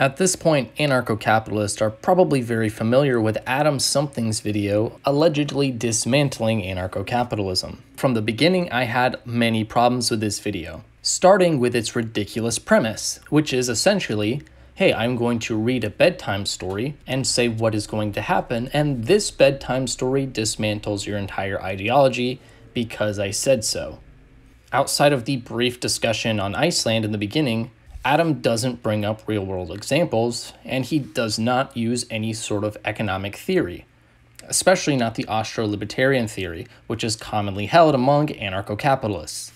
At this point, anarcho-capitalists are probably very familiar with Adam Something's video allegedly dismantling anarcho-capitalism. From the beginning, I had many problems with this video, starting with its ridiculous premise, which is essentially, hey, I'm going to read a bedtime story and say what is going to happen, and this bedtime story dismantles your entire ideology because I said so. Outside of the brief discussion on Iceland in the beginning, Adam doesn't bring up real world examples, and he does not use any sort of economic theory, especially not the Austro libertarian theory, which is commonly held among anarcho capitalists.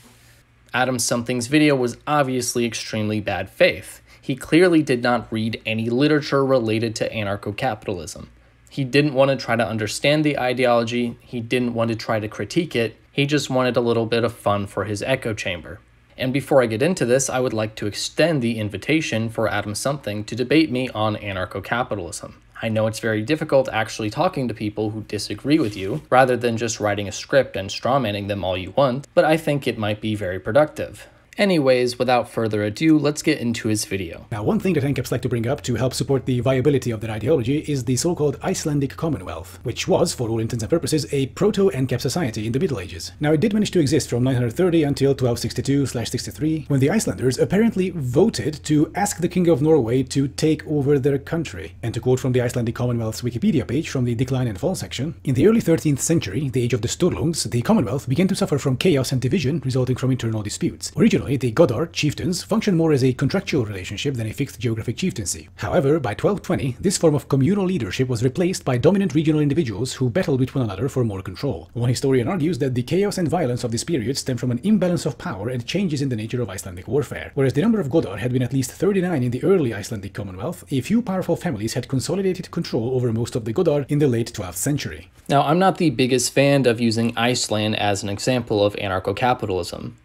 Adam Something's video was obviously extremely bad faith. He clearly did not read any literature related to anarcho capitalism. He didn't want to try to understand the ideology, he didn't want to try to critique it, he just wanted a little bit of fun for his echo chamber. And before I get into this, I would like to extend the invitation for Adam Something to debate me on anarcho capitalism. I know it's very difficult actually talking to people who disagree with you, rather than just writing a script and strawmanning them all you want, but I think it might be very productive. Anyways, without further ado, let's get into his video. Now, one thing that ancaps like to bring up to help support the viability of their ideology is the so-called Icelandic Commonwealth, which was, for all intents and purposes, a proto-ancap society in the Middle Ages. Now, it did manage to exist from 930 until 1262-63, when the Icelanders apparently voted to ask the King of Norway to take over their country. And to quote from the Icelandic Commonwealth's Wikipedia page from the Decline and Fall section, in the early 13th century, the age of the Sturlungs, the Commonwealth began to suffer from chaos and division resulting from internal disputes. Originally, The goðorð chieftains functioned more as a contractual relationship than a fixed geographic chieftaincy. However, by 1220, this form of communal leadership was replaced by dominant regional individuals who battled with one another for more control. One historian argues that the chaos and violence of this period stem from an imbalance of power and changes in the nature of Icelandic warfare. Whereas the number of Godar had been at least 39 in the early Icelandic Commonwealth, a few powerful families had consolidated control over most of the Godar in the late 12th century. Now, I'm not the biggest fan of using Iceland as an example of anarcho capitalism.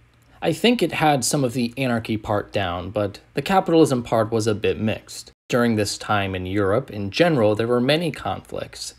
I think it had some of the anarchy part down, but the capitalism part was a bit mixed. During this time in Europe, in general, there were many conflicts,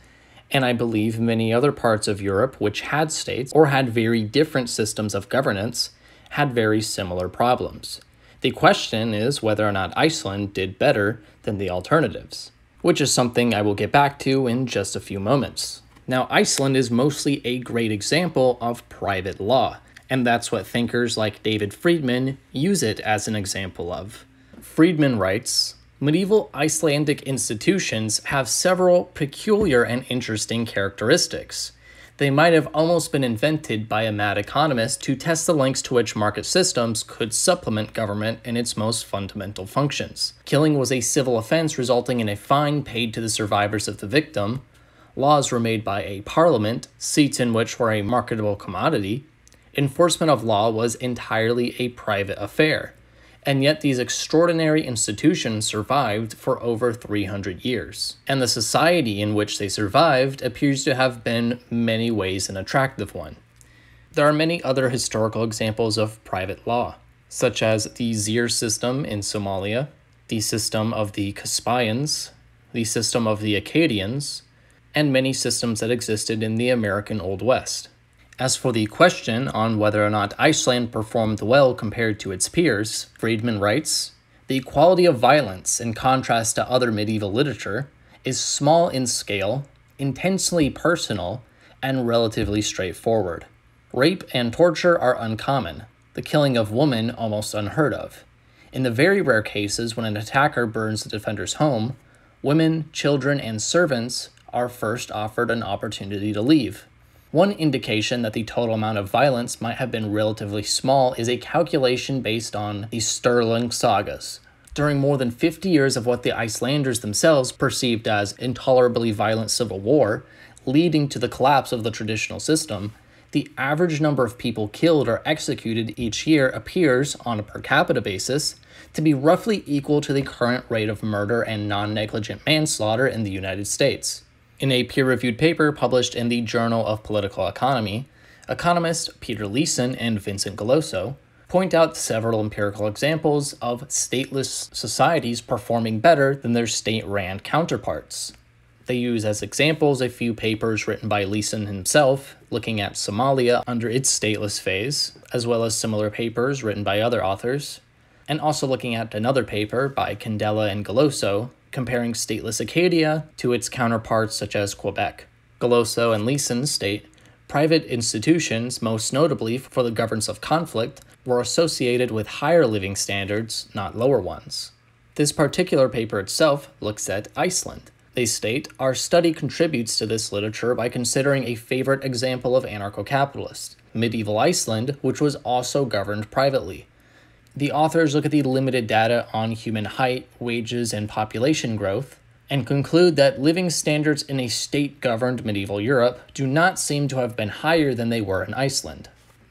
and I believe many other parts of Europe which had states or had very different systems of governance had very similar problems. The question is whether or not Iceland did better than the alternatives, which is something I will get back to in just a few moments. Now, Iceland is mostly a great example of private law and that's what thinkers like David Friedman use it as an example of. Friedman writes, Medieval Icelandic institutions have several peculiar and interesting characteristics. They might have almost been invented by a mad economist to test the lengths to which market systems could supplement government in its most fundamental functions. Killing was a civil offense resulting in a fine paid to the survivors of the victim. Laws were made by a parliament, seats in which were a marketable commodity, enforcement of law was entirely a private affair, and yet these extraordinary institutions survived for over 300 years. And the society in which they survived appears to have been many ways an attractive one. There are many other historical examples of private law, such as the Xeer system in Somalia, the system of the Caspians, the system of the Acadians, and many systems that existed in the American Old West. As for the question on whether or not Iceland performed well compared to its peers, Friedman writes, The equality of violence, in contrast to other medieval literature, is small in scale, intensely personal, and relatively straightforward. Rape and torture are uncommon, the killing of women almost unheard of. In the very rare cases when an attacker burns the defender's home, women, children, and servants are first offered an opportunity to leave. One indication that the total amount of violence might have been relatively small is a calculation based on the Sturlung sagas. During more than 50 years of what the Icelanders themselves perceived as intolerably violent civil war, leading to the collapse of the traditional system, the average number of people killed or executed each year appears, on a per capita basis, to be roughly equal to the current rate of murder and non negligent manslaughter in the United States. In a peer reviewed paper published in the Journal of Political Economy, economists Peter Leeson and Vincent Geloso point out several empirical examples of stateless societies performing better than their state ran counterparts. They use as examples a few papers written by Leeson himself looking at Somalia under its stateless phase, as well as similar papers written by other authors, and also looking at another paper by Candela and Geloso comparing stateless Acadia to its counterparts such as Quebec. Geloso and Leeson state private institutions, most notably for the governance of conflict, were associated with higher living standards, not lower ones. This particular paper itself looks at Iceland. They state, Our study contributes to this literature by considering a favorite example of anarcho capitalist, medieval Iceland, which was also governed privately. The authors look at the limited data on human height, wages, and population growth, and conclude that living standards in a state governed medieval Europe do not seem to have been higher than they were in Iceland.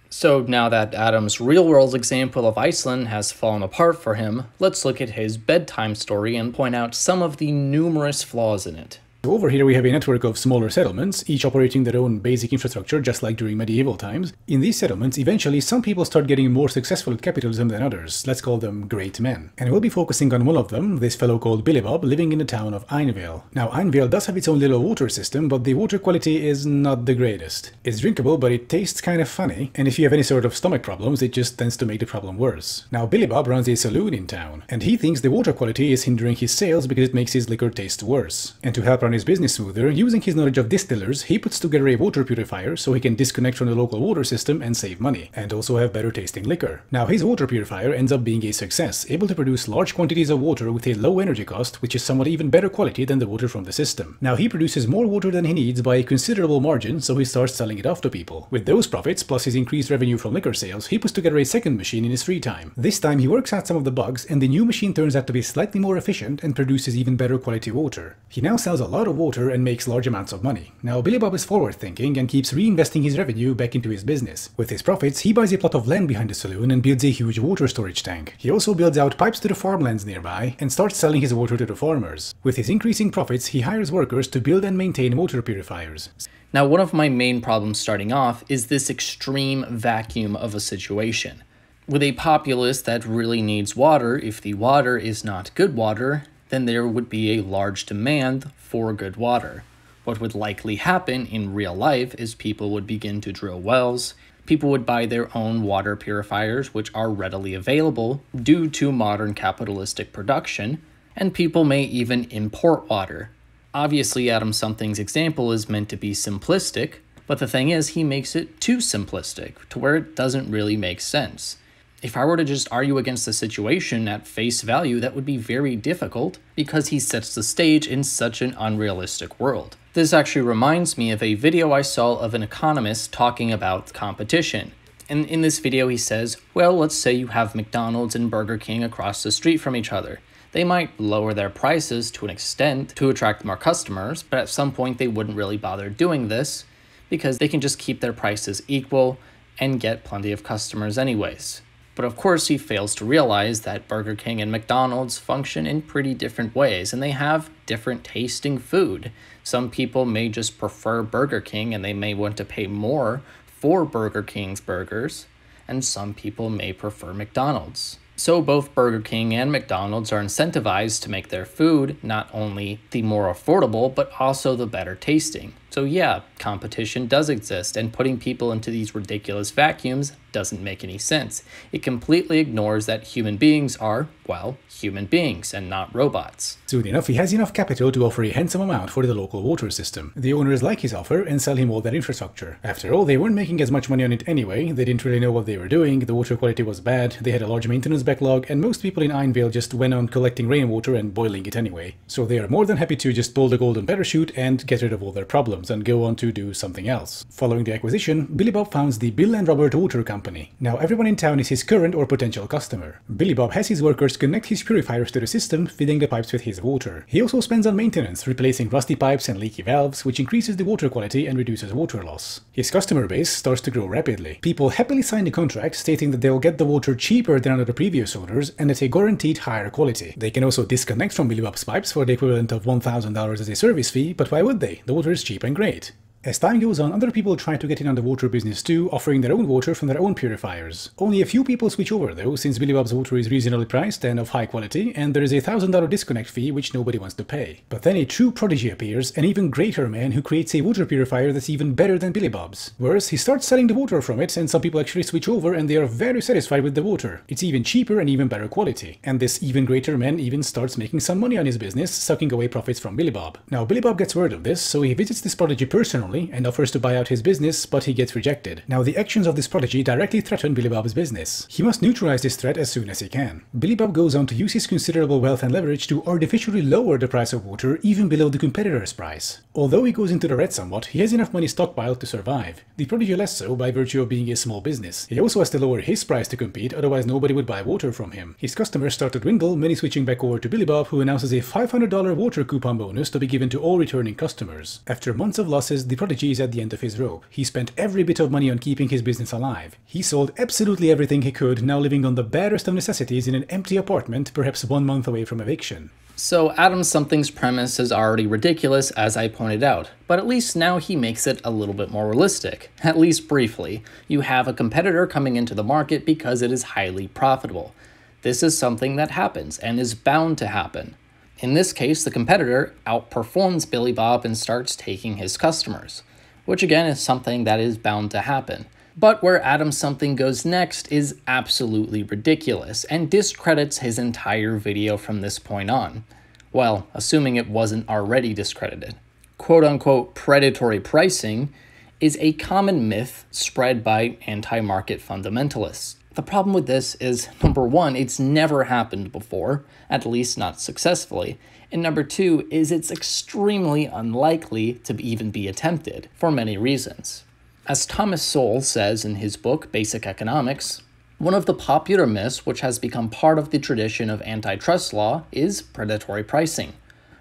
So now that Adam's real world example of Iceland has fallen apart for him, let's look at his bedtime story and point out some of the numerous flaws in it. Over here we have a network of smaller settlements, each operating their own basic infrastructure just like during medieval times. In these settlements, eventually some people start getting more successful at capitalism than others, let's call them great men. And we'll be focusing on one of them, this fellow called Billy Bob, living in the town of Einvale. Now Einvale does have its own little water system, but the water quality is not the greatest. It's drinkable, but it tastes kind of funny, and if you have any sort of stomach problems, it just tends to make the problem worse. Now Billy Bob runs a saloon in town, and he thinks the water quality is hindering his sales because it makes his liquor taste worse. And to help run his business smoother, using his knowledge of distillers, he puts together a water purifier so he can disconnect from the local water system and save money, and also have better tasting liquor. Now his water purifier ends up being a success, able to produce large quantities of water with a low energy cost, which is somewhat even better quality than the water from the system. Now he produces more water than he needs by a considerable margin, so he starts selling it off to people. With those profits, plus his increased revenue from liquor sales, he puts together a second machine in his free time. This time he works out some of the bugs, and the new machine turns out to be slightly more efficient and produces even better quality water. He now sells a lot of water and makes large amounts of money. Now, Billy Bob is forward thinking and keeps reinvesting his revenue back into his business. With his profits, he buys a plot of land behind the saloon and builds a huge water storage tank. He also builds out pipes to the farmlands nearby and starts selling his water to the farmers. With his increasing profits, he hires workers to build and maintain water purifiers. Now, one of my main problems starting off is this extreme vacuum of a situation. With a populace that really needs water, if the water is not good water, then there would be a large demand for good water. What would likely happen in real life is people would begin to drill wells, people would buy their own water purifiers, which are readily available due to modern capitalistic production, and people may even import water. Obviously, Adam Something's example is meant to be simplistic, but the thing is, he makes it too simplistic to where it doesn't really make sense. If I were to just argue against the situation at face value, that would be very difficult because he sets the stage in such an unrealistic world. This actually reminds me of a video I saw of an economist talking about competition. And in this video, he says, Well, let's say you have McDonald's and Burger King across the street from each other. They might lower their prices to an extent to attract more customers, but at some point they wouldn't really bother doing this because they can just keep their prices equal and get plenty of customers anyways. But of course, he fails to realize that Burger King and McDonald's function in pretty different ways, and they have different tasting food. Some people may just prefer Burger King and they may want to pay more for Burger King's burgers, and some people may prefer McDonald's. So both Burger King and McDonald's are incentivized to make their food not only the more affordable, but also the better tasting. So yeah, competition does exist, and putting people into these ridiculous vacuums doesn't make any sense. It completely ignores that human beings are, well, human beings and not robots. Soon enough, he has enough capital to offer a handsome amount for the local water system. The owners like his offer and sell him all their infrastructure. After all, they weren't making as much money on it anyway, they didn't really know what they were doing, the water quality was bad, they had a large maintenance backlog, and most people in Einvale just went on collecting rainwater and boiling it anyway. So they are more than happy to just pull the golden parachute and get rid of all their problems and go on to do something else. Following the acquisition, Billy Bob founds the Bill and Robert Water Company. Now everyone in town is his current or potential customer. Billy Bob has his workers connect his purifiers to the system, filling the pipes with his water. He also spends on maintenance, replacing rusty pipes and leaky valves, which increases the water quality and reduces water loss. His customer base starts to grow rapidly. People happily sign the contract stating that they'll get the water cheaper than under the previous owners and at a guaranteed higher quality. They can also disconnect from Billy Bob's pipes for the equivalent of $1,000 as a service fee, but why would they? The water is cheap and great. As time goes on, other people try to get in on the water business too, offering their own water from their own purifiers. Only a few people switch over though, since Billy Bob's water is reasonably priced and of high quality, and there is a $1,000 disconnect fee which nobody wants to pay. But then a true prodigy appears, an even greater man who creates a water purifier that's even better than Billy Bob's. Worse, he starts selling the water from it, and some people actually switch over and they are very satisfied with the water. It's even cheaper and even better quality. And this even greater man even starts making some money on his business, sucking away profits from Billy Bob. Now Billy Bob gets word of this, so he visits this prodigy personally and offers to buy out his business, but he gets rejected. Now, the actions of this prodigy directly threaten Billy Bob's business. He must neutralize this threat as soon as he can. Billy Bob goes on to use his considerable wealth and leverage to artificially lower the price of water even below the competitor's price. Although he goes into the red somewhat, he has enough money stockpiled to survive. The prodigy less so by virtue of being a small business. He also has to lower his price to compete, otherwise nobody would buy water from him. His customers start to dwindle, many switching back over to Billy Bob, who announces a $500 water coupon bonus to be given to all returning customers. After months of losses, the prodigy is at the end of his rope. He spent every bit of money on keeping his business alive. He sold absolutely everything he could, now living on the barest of necessities in an empty apartment, perhaps one month away from eviction. So Adam Something's premise is already ridiculous, as I pointed out, but at least now he makes it a little bit more realistic, at least briefly. You have a competitor coming into the market because it is highly profitable. This is something that happens and is bound to happen. In this case, the competitor outperforms Billy Bob and starts taking his customers which again is something that is bound to happen. But where Adam Something goes next is absolutely ridiculous and discredits his entire video from this point on. Well, assuming it wasn't already discredited. Quote unquote predatory pricing is a common myth spread by anti market fundamentalists. The problem with this is number one, it's never happened before, at least not successfully. And number two is it's extremely unlikely to even be attempted for many reasons. As Thomas Sowell says in his book Basic Economics, one of the popular myths which has become part of the tradition of antitrust law is predatory pricing.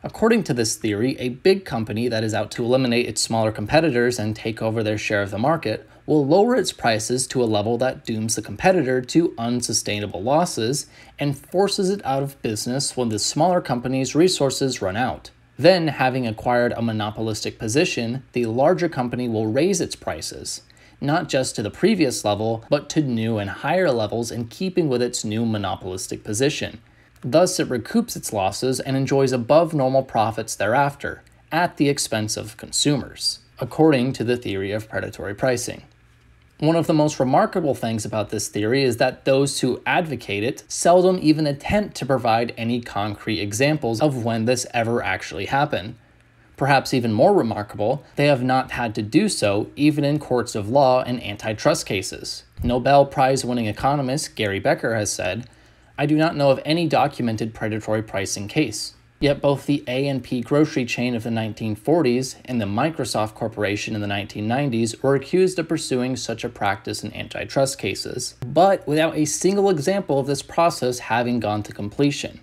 According to this theory, a big company that is out to eliminate its smaller competitors and take over their share of the market will lower its prices to a level that dooms the competitor to unsustainable losses and forces it out of business when the smaller company's resources run out. Then, having acquired a monopolistic position, the larger company will raise its prices, not just to the previous level, but to new and higher levels in keeping with its new monopolistic position. Thus, it recoups its losses and enjoys above normal profits thereafter, at the expense of consumers, according to the theory of predatory pricing. One of the most remarkable things about this theory is that those who advocate it seldom even attempt to provide any concrete examples of when this ever actually happened. Perhaps even more remarkable, they have not had to do so even in courts of law and antitrust cases. Nobel Prize winning economist Gary Becker has said, I do not know of any documented predatory pricing case. Yet both the A&P grocery chain of the 1940s and the Microsoft Corporation in the 1990s were accused of pursuing such a practice in antitrust cases, but without a single example of this process having gone to completion.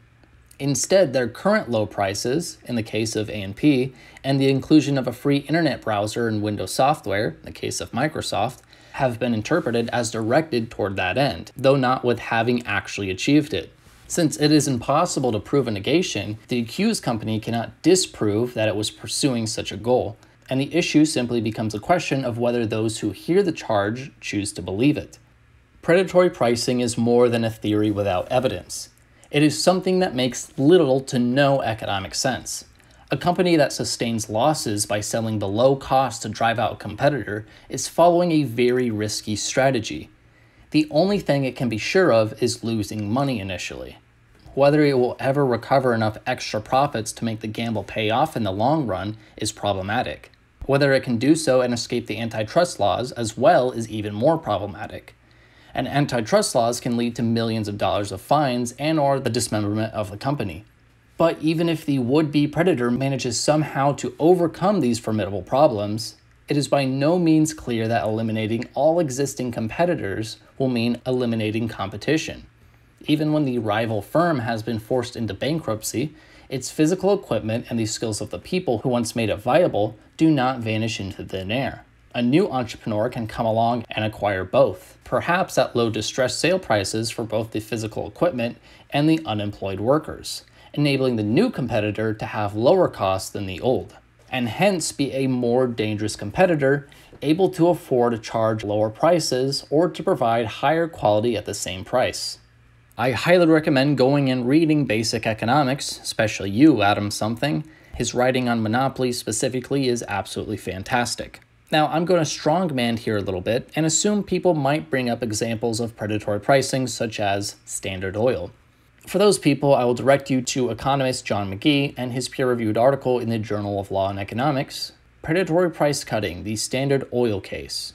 Instead, their current low prices, in the case of A&P, and the inclusion of a free internet browser in Windows software, in the case of Microsoft, have been interpreted as directed toward that end, though not with having actually achieved it. Since it is impossible to prove a negation, the accused company cannot disprove that it was pursuing such a goal, and the issue simply becomes a question of whether those who hear the charge choose to believe it. Predatory pricing is more than a theory without evidence. It is something that makes little to no economic sense. A company that sustains losses by selling below cost to drive out a competitor is following a very risky strategy the only thing it can be sure of is losing money initially. Whether it will ever recover enough extra profits to make the gamble pay off in the long run is problematic. Whether it can do so and escape the antitrust laws as well is even more problematic. And antitrust laws can lead to millions of dollars of fines and or the dismemberment of the company. But even if the would-be predator manages somehow to overcome these formidable problems, it is by no means clear that eliminating all existing competitors will mean eliminating competition. Even when the rival firm has been forced into bankruptcy, its physical equipment and the skills of the people who once made it viable do not vanish into thin air. A new entrepreneur can come along and acquire both, perhaps at low distressed sale prices for both the physical equipment and the unemployed workers, enabling the new competitor to have lower costs than the old. and hence be a more dangerous competitor, able to afford to charge lower prices or to provide higher quality at the same price. I highly recommend going and reading basic economics, especially you, Adam Something. His writing on monopoly specifically is absolutely fantastic. Now, I'm going to strongman here a little bit and assume people might bring up examples of predatory pricing, such as Standard Oil. For those people, I will direct you to economist John McGee and his peer reviewed article in the Journal of Law and Economics Predatory Price Cutting, the Standard Oil Case.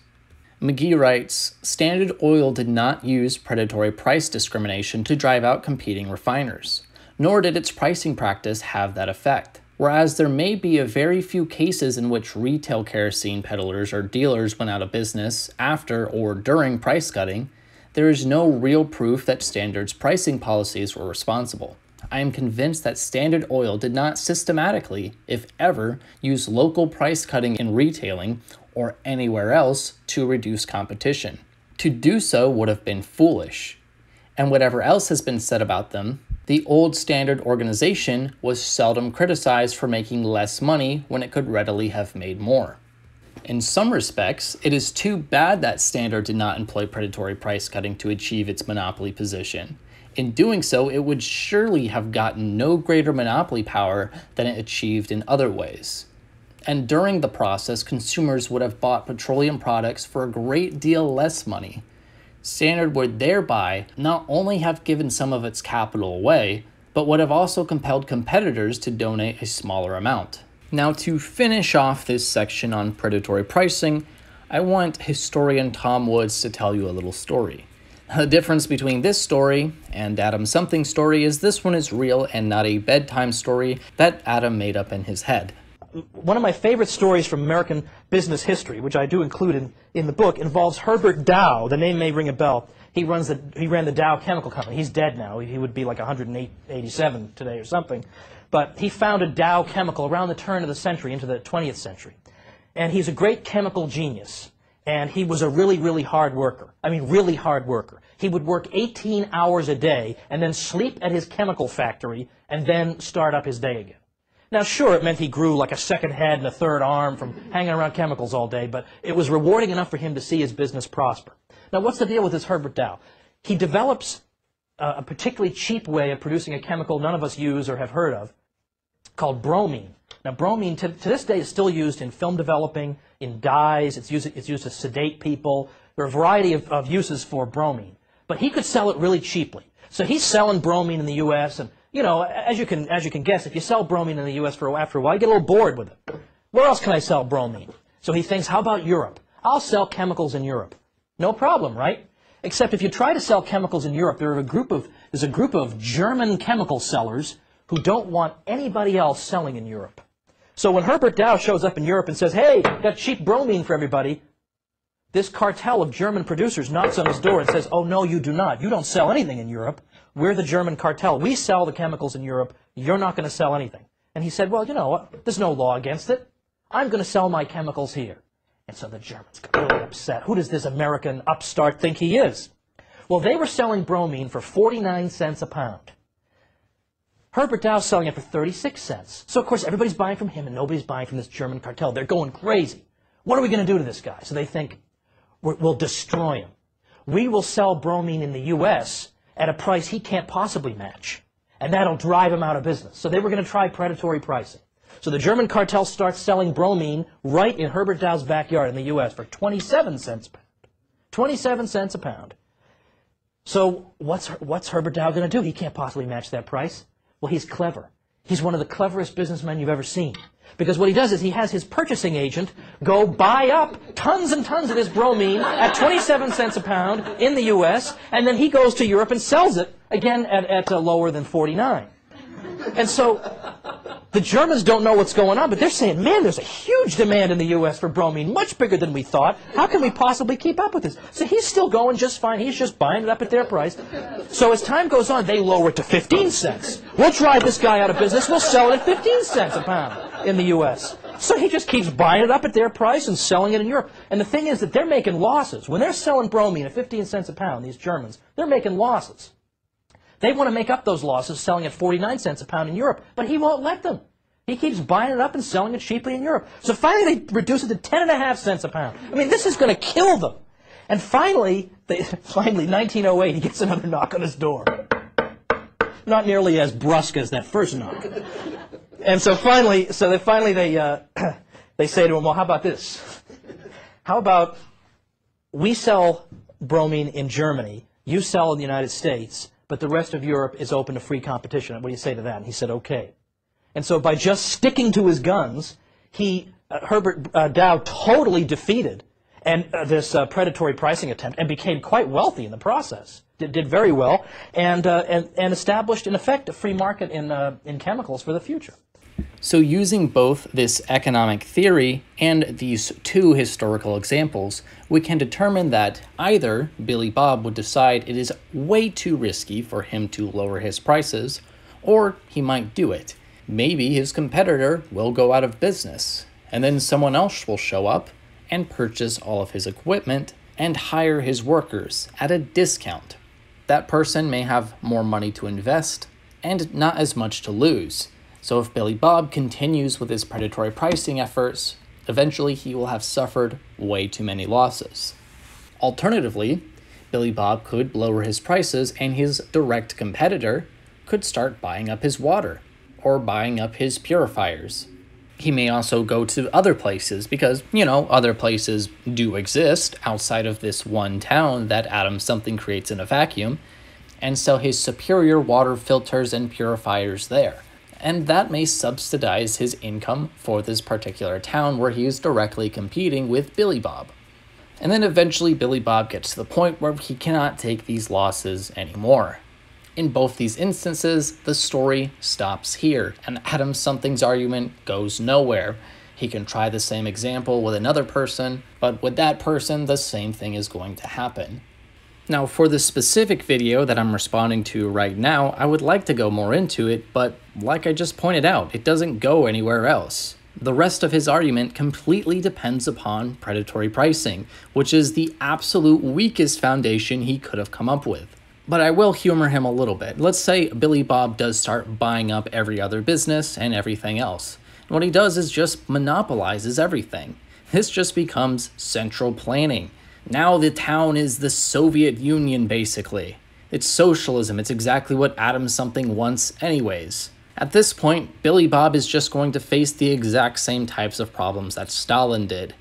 McGee writes Standard Oil did not use predatory price discrimination to drive out competing refiners, nor did its pricing practice have that effect. Whereas there may be a very few cases in which retail kerosene peddlers or dealers went out of business after or during price cutting, there is no real proof that Standard's pricing policies were responsible. I am convinced that Standard Oil did not systematically, if ever, use local price cutting in retailing or anywhere else to reduce competition. To do so would have been foolish. And whatever else has been said about them, the old Standard organization was seldom criticized for making less money when it could readily have made more. In some respects, it is too bad that Standard did not employ predatory price cutting to achieve its monopoly position. In doing so, it would surely have gotten no greater monopoly power than it achieved in other ways. And during the process, consumers would have bought petroleum products for a great deal less money. Standard would thereby not only have given some of its capital away, but would have also compelled competitors to donate a smaller amount. Now, to finish off this section on predatory pricing, I want historian Tom Woods to tell you a little story. The difference between this story and Adam Something story is this one is real and not a bedtime story that Adam made up in his head one of my favorite stories from American business history, which I do include in, in the book, involves Herbert Dow. The name may ring a bell. He, runs the, he ran the Dow Chemical Company. He's dead now. He would be like 187 today or something. But he founded Dow Chemical around the turn of the century, into the 20th century. And he's a great chemical genius. And he was a really, really hard worker. I mean, really hard worker. He would work 18 hours a day and then sleep at his chemical factory and then start up his day again. Now, sure, it meant he grew like a second head and a third arm from hanging around chemicals all day, but it was rewarding enough for him to see his business prosper. Now, what's the deal with this Herbert Dow? He develops uh, a particularly cheap way of producing a chemical none of us use or have heard of called bromine. Now, bromine to, to this day is still used in film developing, in dyes, it's used, it's used to sedate people. There are a variety of, of uses for bromine. But he could sell it really cheaply. So he's selling bromine in the U.S. and you know, as you can as you can guess, if you sell bromine in the U.S. for after a while, you get a little bored with it. Where else can I sell bromine? So he thinks, how about Europe? I'll sell chemicals in Europe. No problem, right? Except if you try to sell chemicals in Europe, there are a group of there's a group of German chemical sellers who don't want anybody else selling in Europe. So when Herbert Dow shows up in Europe and says, "Hey, got cheap bromine for everybody," this cartel of German producers knocks on his door and says, "Oh no, you do not. You don't sell anything in Europe. We're the German cartel. We sell the chemicals in Europe. You're not going to sell anything. And he said, well, you know what? There's no law against it. I'm going to sell my chemicals here. And so the Germans got really upset. Who does this American upstart think he is? Well, they were selling bromine for 49 cents a pound. Herbert Dow's selling it for 36 cents. So, of course, everybody's buying from him and nobody's buying from this German cartel. They're going crazy. What are we going to do to this guy? So they think, we'll destroy him. We will sell bromine in the U.S at a price he can't possibly match. And that'll drive him out of business. So they were going to try predatory pricing. So the German cartel starts selling bromine right in Herbert Dow's backyard in the U.S. for 27 cents a pound. 27 cents a pound. So what's, what's Herbert Dow going to do? He can't possibly match that price. Well, he's clever. He's one of the cleverest businessmen you've ever seen. Because what he does is he has his purchasing agent go buy up tons and tons of this bromine at 27 cents a pound in the U.S., and then he goes to Europe and sells it, again, at, at uh, lower than 49. And so the Germans don't know what's going on, but they're saying, man, there's a huge demand in the U.S. for bromine, much bigger than we thought. How can we possibly keep up with this? So he's still going just fine. He's just buying it up at their price. So as time goes on, they lower it to 15 cents. We'll drive this guy out of business. We'll sell it at 15 cents a pound in the U.S. So he just keeps buying it up at their price and selling it in Europe. And the thing is that they're making losses. When they're selling bromine at 15 cents a pound, these Germans, they're making losses. They want to make up those losses selling at 49 cents a pound in Europe, but he won't let them. He keeps buying it up and selling it cheaply in Europe. So finally they reduce it to ten and a half cents a pound. I mean, this is going to kill them. And finally, they, finally, 1908, he gets another knock on his door. Not nearly as brusque as that first knock. And so finally, so they finally they uh, they say to him, "Well, how about this? How about we sell bromine in Germany, you sell in the United States, but the rest of Europe is open to free competition. What do you say to that? And he said, okay. And so by just sticking to his guns, he, uh, Herbert uh, Dow totally defeated and uh, this uh, predatory pricing attempt and became quite wealthy in the process. Did, did very well and, uh, and, and established, in effect, a free market in, uh, in chemicals for the future. So, using both this economic theory and these two historical examples, we can determine that either Billy Bob would decide it is way too risky for him to lower his prices, or he might do it. Maybe his competitor will go out of business, and then someone else will show up and purchase all of his equipment and hire his workers at a discount. That person may have more money to invest and not as much to lose so if Billy Bob continues with his predatory pricing efforts, eventually he will have suffered way too many losses. Alternatively, Billy Bob could lower his prices and his direct competitor could start buying up his water or buying up his purifiers. He may also go to other places because, you know, other places do exist outside of this one town that Adam Something creates in a vacuum and sell his superior water filters and purifiers there and that may subsidize his income for this particular town where he is directly competing with Billy Bob. And then eventually Billy Bob gets to the point where he cannot take these losses anymore. In both these instances, the story stops here, and Adam Something's argument goes nowhere. He can try the same example with another person, but with that person, the same thing is going to happen. Now, for the specific video that I'm responding to right now, I would like to go more into it, but like I just pointed out, it doesn't go anywhere else. The rest of his argument completely depends upon predatory pricing, which is the absolute weakest foundation he could have come up with. But I will humor him a little bit. Let's say Billy Bob does start buying up every other business and everything else. What he does is just monopolizes everything. This just becomes central planning now the town is the Soviet Union, basically. It's socialism, it's exactly what Adam Something wants, anyways. At this point, Billy Bob is just going to face the exact same types of problems that Stalin did.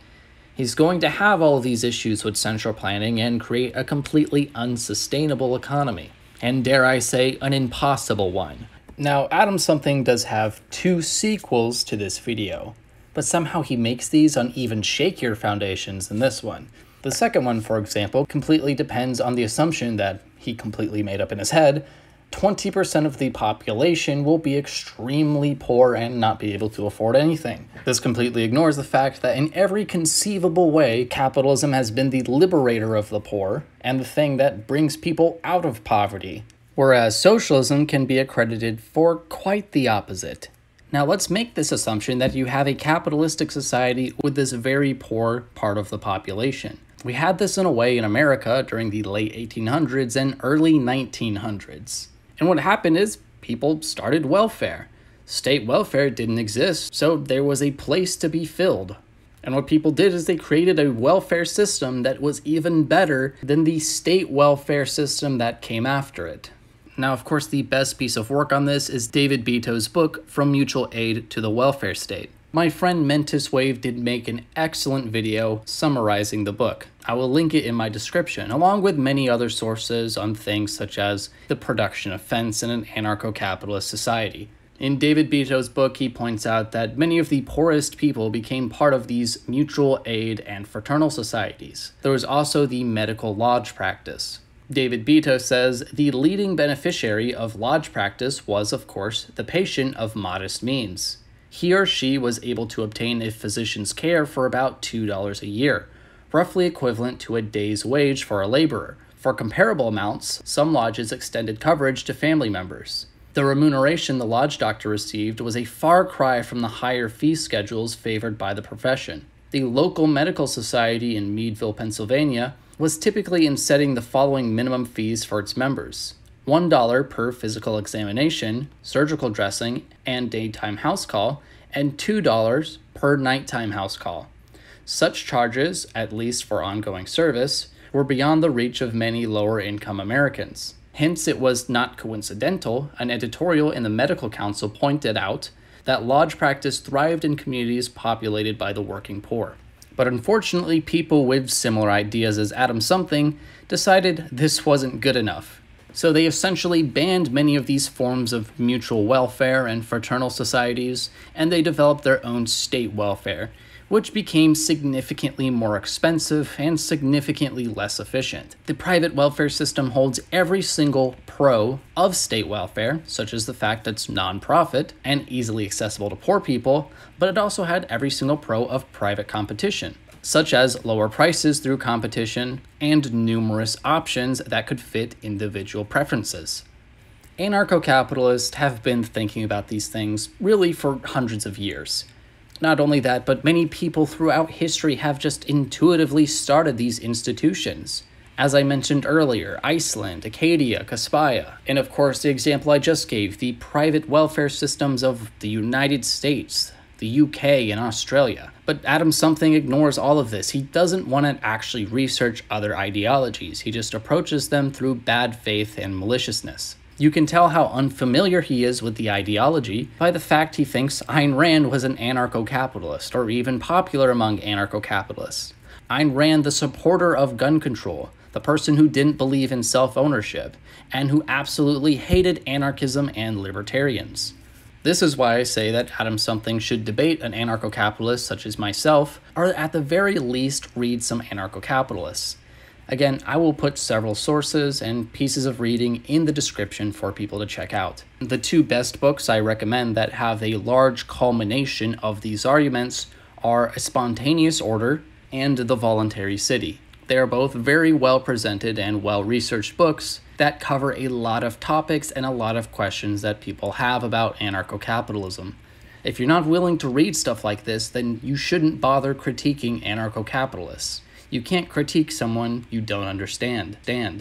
He's going to have all these issues with central planning and create a completely unsustainable economy. And dare I say, an impossible one. Now, Adam Something does have two sequels to this video, but somehow he makes these on even shakier foundations than this one. The second one, for example, completely depends on the assumption that he completely made up in his head 20% of the population will be extremely poor and not be able to afford anything. This completely ignores the fact that in every conceivable way, capitalism has been the liberator of the poor and the thing that brings people out of poverty, whereas socialism can be accredited for quite the opposite. Now let's make this assumption that you have a capitalistic society with this very poor part of the population. We had this in a way in America during the late 1800s and early 1900s. And what happened is people started welfare. State welfare didn't exist, so there was a place to be filled. And what people did is they created a welfare system that was even better than the state welfare system that came after it. Now, of course, the best piece of work on this is David Beito's book, From Mutual Aid to the Welfare State. My friend Mentis Wave did make an excellent video summarizing the book. I will link it in my description, along with many other sources on things such as the production of fence in an anarcho-capitalist society. In David Beito's book, he points out that many of the poorest people became part of these mutual aid and fraternal societies. There was also the medical lodge practice. David Beto says the leading beneficiary of lodge practice was, of course, the patient of modest means he or she was able to obtain a physician's care for about $2 a year, roughly equivalent to a day's wage for a laborer. For comparable amounts, some lodges extended coverage to family members. The remuneration the lodge doctor received was a far cry from the higher fee schedules favored by the profession. The local medical society in Meadville, Pennsylvania, was typically in setting the following minimum fees for its members $1 per physical examination, surgical dressing, and daytime house call, and $2 per nighttime house call. Such charges, at least for ongoing service, were beyond the reach of many lower income Americans. Hence, it was not coincidental, an editorial in the Medical Council pointed out that lodge practice thrived in communities populated by the working poor. But unfortunately, people with similar ideas as Adam Something decided this wasn't good enough. So they essentially banned many of these forms of mutual welfare and fraternal societies, and they developed their own state welfare, which became significantly more expensive and significantly less efficient. The private welfare system holds every single pro of state welfare, such as the fact that it's nonprofit and easily accessible to poor people, but it also had every single pro of private competition, such as lower prices through competition and numerous options that could fit individual preferences. Anarcho capitalists have been thinking about these things really for hundreds of years. Not only that, but many people throughout history have just intuitively started these institutions. As I mentioned earlier, Iceland, Acadia, Caspaia, and of course the example I just gave, the private welfare systems of the United States, the UK, and Australia. But Adam Something ignores all of this. He doesn't want to actually research other ideologies, he just approaches them through bad faith and maliciousness. You can tell how unfamiliar he is with the ideology by the fact he thinks Ayn Rand was an anarcho capitalist, or even popular among anarcho capitalists. Ayn Rand, the supporter of gun control, the person who didn't believe in self ownership, and who absolutely hated anarchism and libertarians. This is why I say that Adam Something should debate an anarcho capitalist such as myself, or at the very least read some anarcho capitalists. Again, I will put several sources and pieces of reading in the description for people to check out. The two best books I recommend that have a large culmination of these arguments are A Spontaneous Order and The Voluntary City. They are both very well presented and well researched books that cover a lot of topics and a lot of questions that people have about anarcho capitalism. If you're not willing to read stuff like this, then you shouldn't bother critiquing anarcho capitalists. You can't critique someone you don't understand. Stand.